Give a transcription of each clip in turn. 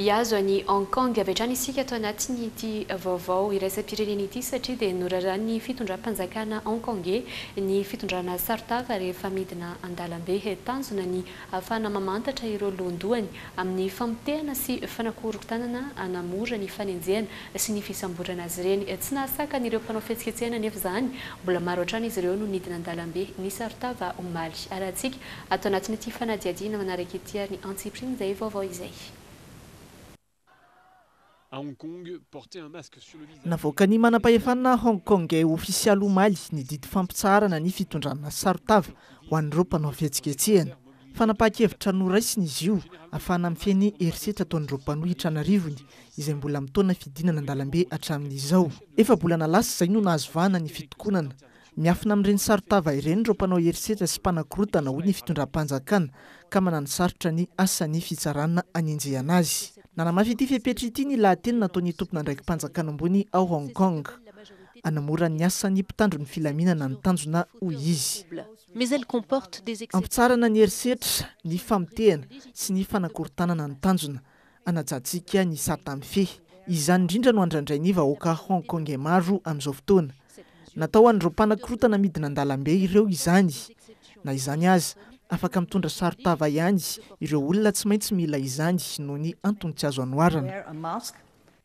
Hihazo an'i Hong Kong avy hatrany isika ato anatin'ity vaovao iraisam-pirenena ity satria dia noraràn'ny fitondram-panjakana Hongkongey ny fitondrana sarontava rehefa midina an-dalambe. Tanjona ny Ahafahana mamantatra ireo lohandohany amin'ny famotehana sy fanakorontanana hanamora ny fanenjehana sy ny fisamborana azy ireny. Tsy nahasakana ireo mpanao fihetsiketsehana anefa izany. Mbola maro hatrany izy ireo no nidina an-dalambe nisaron-tava omaly alantsika. Ato anatin'ity fanadihadiana manaraka ity ary ny antsipirian'izay vaovao izay. Navoakan'ny manampahefana Hong Kongey ofisialy omaly ny didy fampitsaharana ny fitondrana sarontava ho an'ireo mpanao fihetsiketsehana. Fanapahan-kevitra noraisina izy io afahana mifehy ny herisetra ataon'ireo mpanohitra an'arivony izay mbola mitaona fidinana an-dalambe hatramin'izao. Efa-bolana lasa izay no nahazo vahana ny fitokonana Miafina amin'ireny saron-tava ireny ireo mpanao herisetra sy mpanakorontana hoy ny fitondram-panjakana, ka mananosarotra ny asan'ny fitsarana anenjehana azy. Nanamafy ity fepetra ity ny lahateny nataon'ny tompon'andraiki-panjakana ambony ao Hong Kong. Hanamora ny asan'ny mpitandro ny filaminana ny tanjona hoy izy. Hampitsaharana ny herisetra, ny famotehana sy ny fanakorontanana ny tanjona. hanajantsika ny sata mifehy. Izany indrindra no andrandrain'ny vahoaka Hongkongais maro amin'izao fotoana. Natao an'ireo mpanakorotana midina an-dalambe ireo izany. Na izany aza, afaka mitondra saron-tava ihany ireo olona tsy maintsy mila izany noho ny antony tsy azo anoharana.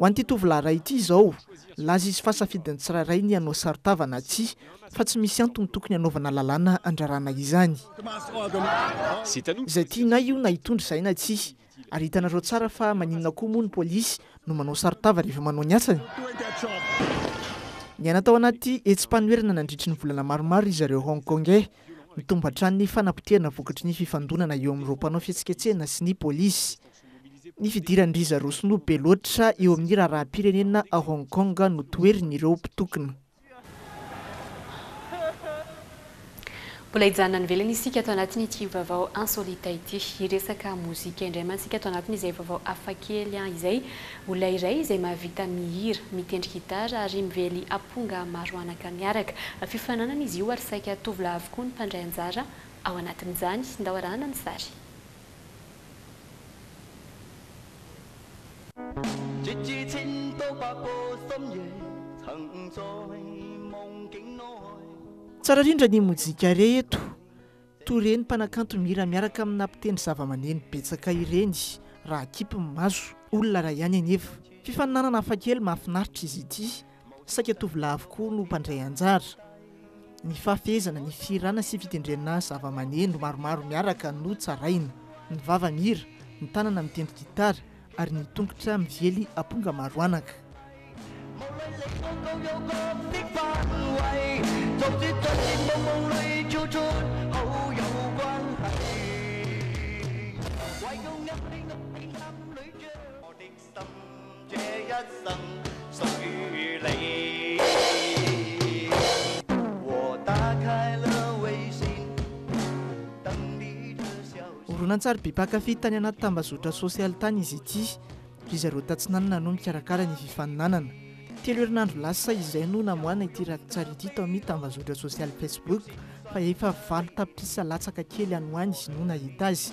Ho an'ity tovolahy iray ity izao, laza izy fa safidin'ny tsirairay ny hanao saron-tava na tsia, fa tsy misy antony tokony hanaovana lalàna handrarana izany. Izay tianay io na hitondra izahay na tsia. Ary hitanareo tsara fa maninona koa moa ny polisy no manao saron-tava rehefa manao ny asany? Niaina tao anaty hetsi-panoherana nandritry ny volana maromaro izy ireo Hong Kongey. Mitombo hatrany ny fanapotehana vokatry ny fifandonana eo amin'ireo mpanao fihetsiketsehana sy ny polisy. Ny fidiran-dry zareo sinoa be loatra eo amin'ny raharaham-pirenena ao Hong Kong no toherin'ireo mpitokona. Mbola hijanona any ivelany isika ato anatin'ity vaovao insolite ity. Hiresaka mozika indray mantsy isika ato anatin'izay vaovao hafakely izay. Olona iray izay mahavita mihira, mitendry gitara ary mively amponga maro anaka miaraka. Fifaninanana izy io ary saika tovolahy avokoa ny mpandray anjara ao anatin'izany. Ndao arahana ny sary. Tsara rindra ny mozika re eto, toa ireny mpanakanto mihira miaraka amina mpitendry zavamaneno betsaka ireny raha akipy ny maso, olona iray ihany anefa. Fifaninanana hafakely mahafinaritra izy ity. Saika tovolahy avokoa no mpandray anjara. Ny fahafehezana, ny fihirana sy fitendrena zavamaneno maromaro miaraka no tsaraina. Ny vava mihira, ny tanana mitendry gitara ary ny tongotra mively amponga maro anaka. Horonantsary be mpankafy tany anaty tambazotra sosialy tany izy ity. Ry zareo tatsinanana no mikarakara ny fifaninanana. Telo herinandro lasa izay no namoahana ity rakitsary ity tao amin'ny tambazotra sosialy Facebook fa efa valo tapitrisa latsaka kely any ho any no nahita azy.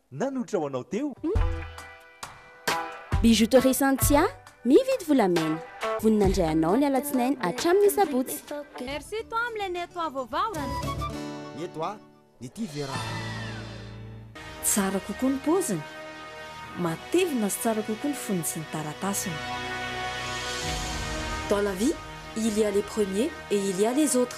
nanohitra ho anao teo. Bijouterie Santia, mividy volamena, vonona handray anao ny alatsinainy hatramin'ny sabotsy. Merci toi am le nettoie vaovao randria. Nettoie ny tia Vera a. Tsara kokoa ny paoziny. Matevina sy tsara kokoa ny fonony sy ny taratasiny. Dans la vie, il y a les premiers et il y a les autres.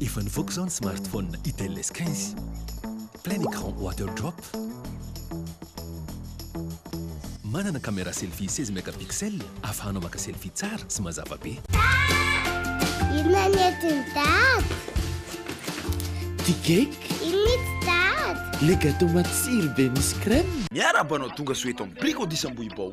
Efa nivoaka izao ny smartphone Itel S quinze plein écran water drop. Manana caméra selfie seize megapixel afahanao maka selfie tsara sy mazava be. Dada, inona ny entin'i Dada? Ty cake. Inona ity Dada? Le gâteau matsiro be misy crème. Miarahaba anao tonga soa eto amin'ny Brico Disambohibao.